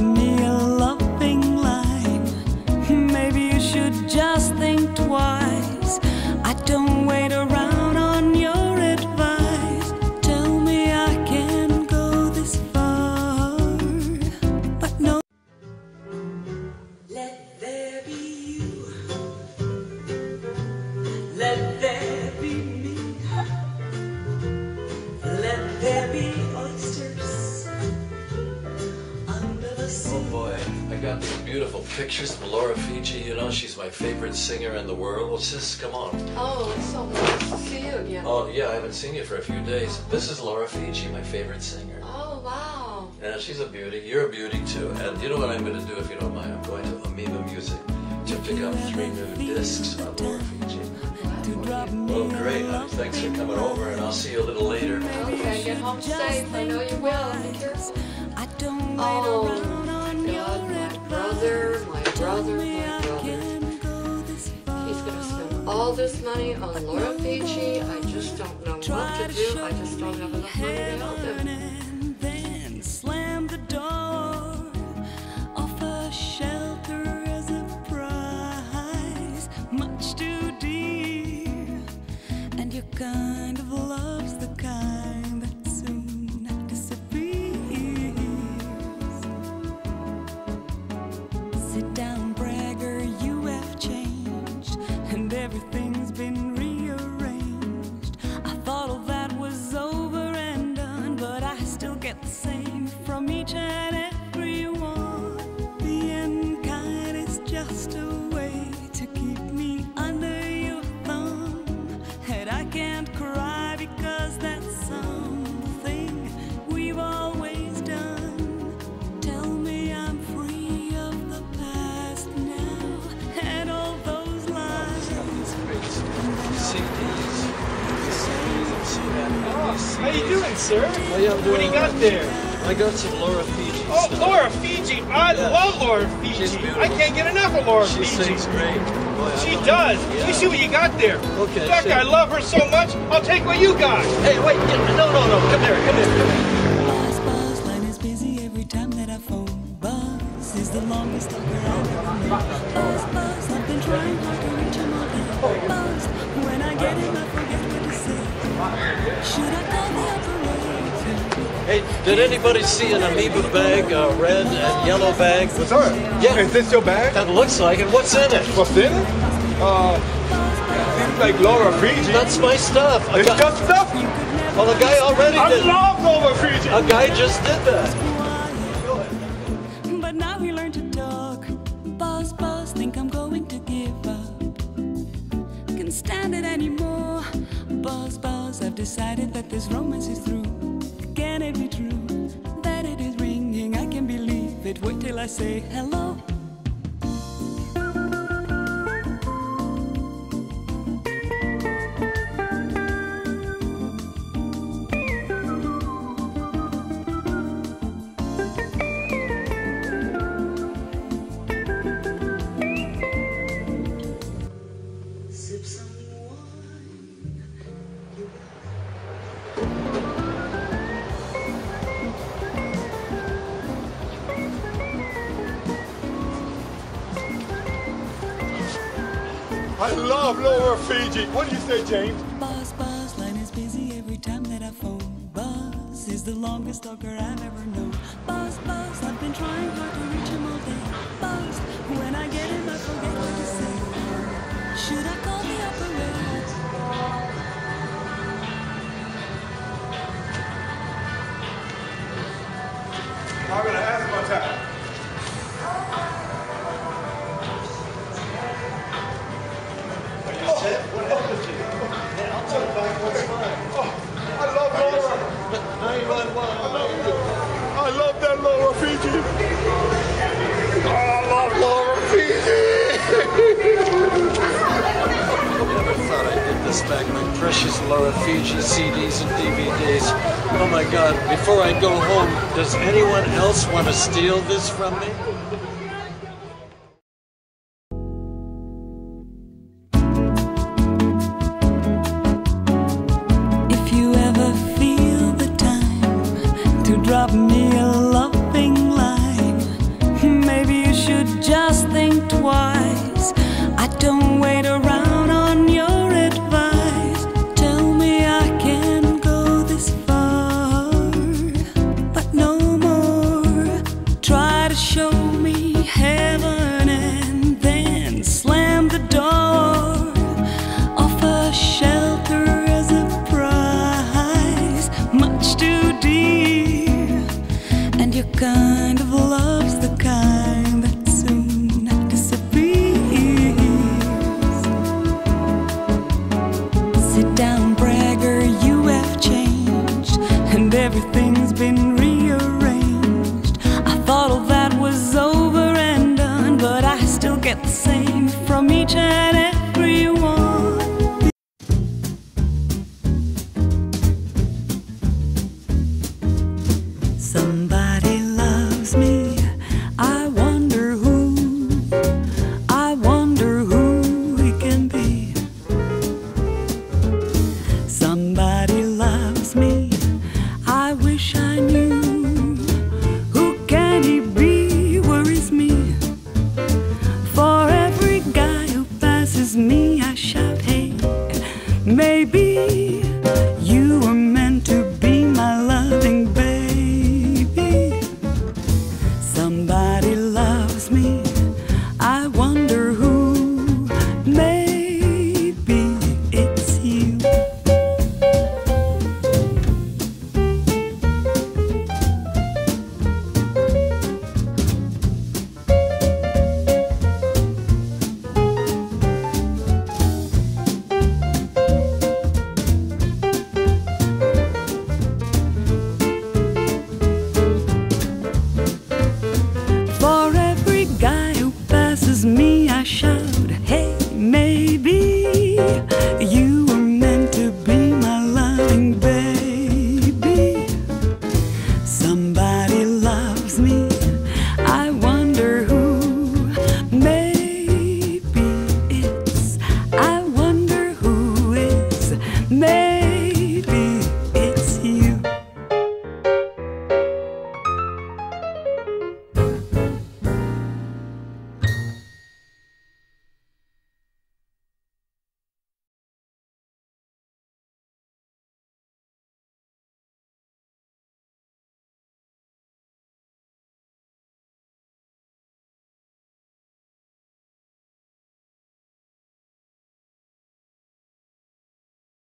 me I got some beautiful pictures of Laura Fygi. You know, she's my favorite singer in the world. Well, sis, come on. Oh, it's so nice to see you again. Oh, yeah, I haven't seen you for a few days. This is Laura Fygi, my favorite singer. Oh, wow. Yeah, she's a beauty. You're a beauty too. And you know what I'm going to do if you don't mind? I'm going to Amoeba Music to pick up three new discs on Laura Fygi. Well, oh, great. honey. Thanks for coming over, and I'll see you a little later. Okay, get home safe. I know you will. Be careful. I don't wait Oh, around on God, my brother, my brother, my brother. can go this. He's gonna spend all this money on Laura Fygi. I just don't know what to to do. I just don't have enough money to help him. and then slam the door. Offer shelter as a prize, much too dear. And your kind of love's the kind get the same from each and every one. Being kind is just a way to keep me under your thumb, and I can't How you doing, sir? How you What do you got there? I got some Laura Fygi Oh, stuff. Laura Fygi. I Yeah. love Laura She's Fygi. beautiful. I can't get enough of Laura She Fygi. sings great. Boy, She does. her. Let me see what you got there. Okay, Duck, sure. I love her so much. I'll take what you got. Hey, wait, yeah, no, no, no, come here, come here, come here. Buzz, buzz, line is busy every time that I phone. Buzz is the longest talker I've ever known. Buzz, buzz, I've been trying hard to reach him all day. Buzz, when I get him, I forget what to say. Should I call the operator? Hey, did anybody see an amoeba bag, a red and yellow bag? With, Sir, Yeah. is this your bag? That looks like it. What's in it? What's in it? Uh, seems like Laura Fygi. That's my stuff. A It's guy, just stuff. well, a guy already I did. love Laura Fygi. A guy just did that. But now we learn to talk. Buzz, buzz, think I'm going to give up. Can stand it anymore. Buzz, buzz, I've decided that this romance is through. Be true that it is ringing? I can believe it. Wait till I say hello. Love Laura Fygi. What do you say, James? Buzz, buzz, line is busy every time that I phone. Buzz is the longest talker I've ever known. Buzz, buzz, I've been trying hard to reach I love Laura. I love that Laura Fygi. Oh, I love Laura Fygi. I never thought I did this back. My precious Laura Fygi CDs and DVDs. Oh my God! Before I go home, does anyone else want to steal this from me? Drop me kind you